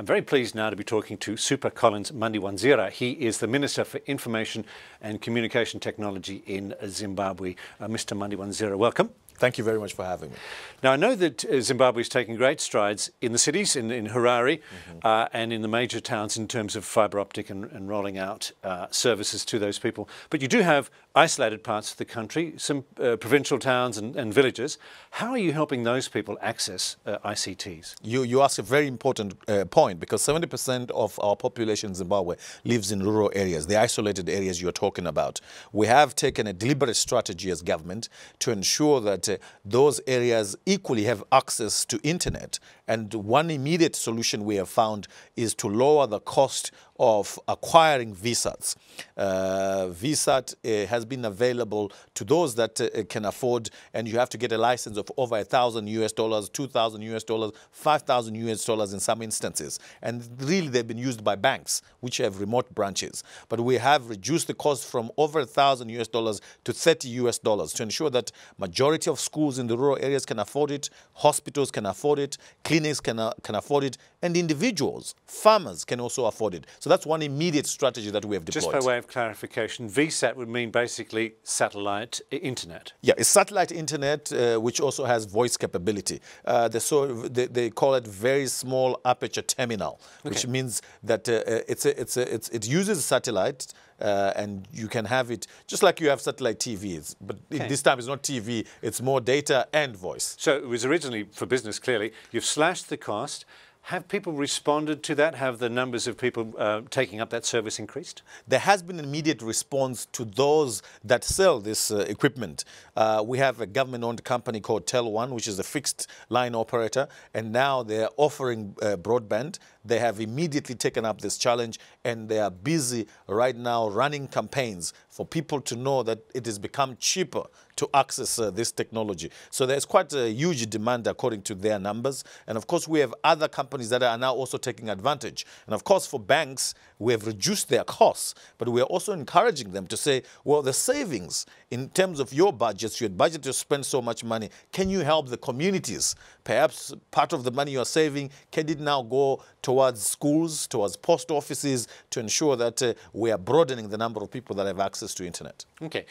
I'm very pleased now to be talking to Supa Collins Mandiwanzira. He is the Minister for Information and Communication Technology in Zimbabwe. Uh, Mr. Mandiwanzira, welcome. Thank you very much for having me. Now, I know that uh, Zimbabwe is taking great strides in the cities, in, in Harare, mm -hmm. uh, and in the major towns in terms of fibre optic and, and rolling out uh, services to those people. But you do have isolated parts of the country, some uh, provincial towns and, and, villages. How are you helping those people access uh, ICTs? You, you ask a very important uh, point because 70% of our population in Zimbabwe lives in rural areas, the isolated areas you're talking about. We have taken a deliberate strategy as government to ensure that uh, those areas equally have access to internet. And one immediate solution we have found is to lower the cost of acquiring VSATs. Uh, uh, has been available to those that uh, can afford, and you have to get a license of over a thousand US dollars, two thousand US dollars, five thousand US dollars in some instances. And really, they've been used by banks which have remote branches. But we have reduced the cost from over a thousand US dollars to 30 US dollars to ensure that majority of schools in the rural areas can afford it, hospitals can afford it, clinics can, uh, can afford it, and individuals, farmers can also afford it. So that's one immediate strategy that we have deployed. Just by way of clarification, VSAT would mean basically satellite internet. Yeah, it's satellite internet, uh, which also has voice capability. Uh, they, so they, they, call it very small aperture terminal, okay. which means that uh, uh it's a, it's a, it's, it uses satellite uh, and you can have it just like you have satellite TVs, but okay. this time it's not TV, it's more data and voice. So it was originally for business, clearly. You've slashed the cost. Have people responded to that? Have the numbers of people uh, taking up that service increased? There has been an immediate response to those that sell this uh, equipment. Uh, we have a government-owned company called TelOne, which is a fixed line operator, and now they're offering uh, broadband. They have immediately taken up this challenge, and they are busy right now running campaigns for people to know that it has become cheaper to access uh, this technology. So there's quite a huge demand according to their numbers. And of course, we have other companies that are now also taking advantage. And of course, for banks, we have reduced their costs, but we are also encouraging them to say, well, the savings in terms of your budgets, your budget to spend so much money, can you help the communities? Perhaps part of the money you're saving, can it now go towards schools, towards post offices, to ensure that uh, we are broadening the number of people that have access to internet? Okay.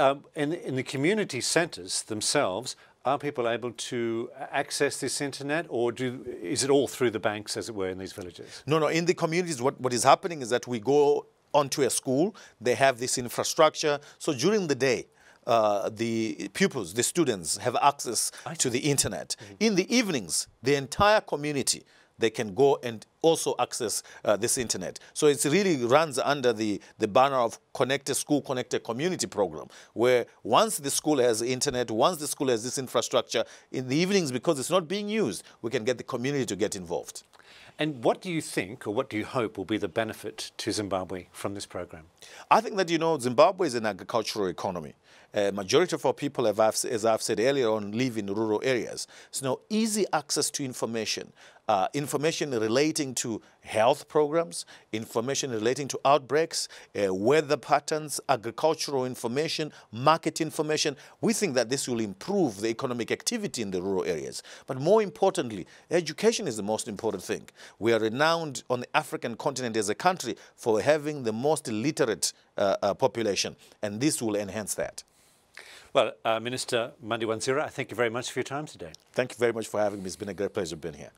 Um, in, in the community centres themselves, are people able to access this internet or do, is it all through the banks, as it were, in these villages? No, no. In the communities, what, what is happening is that we go onto a school, they have this infrastructure. So during the day, uh, the pupils, the students have access to the internet. Mm -hmm. In the evenings, the entire community they can go and also access uh, this internet. So it really runs under the, the banner of Connected School, Connected Community program, where once the school has internet, once the school has this infrastructure, in the evenings, because it's not being used, we can get the community to get involved. And what do you think, or what do you hope, will be the benefit to Zimbabwe from this program? I think that, you know, Zimbabwe is an agricultural economy. A majority of our people, have, as I've said earlier on, live in rural areas. So now easy access to information, uh, information relating to health programs, information relating to outbreaks, uh, weather patterns, agricultural information, market information. We think that this will improve the economic activity in the rural areas. But more importantly, education is the most important thing. We are renowned on the African continent as a country for having the most literate uh, uh population, and this will enhance that. Well, uh, Minister Mandiwanzira, I thank you very much for your time today. Thank you very much for having me. It's been a great pleasure being here.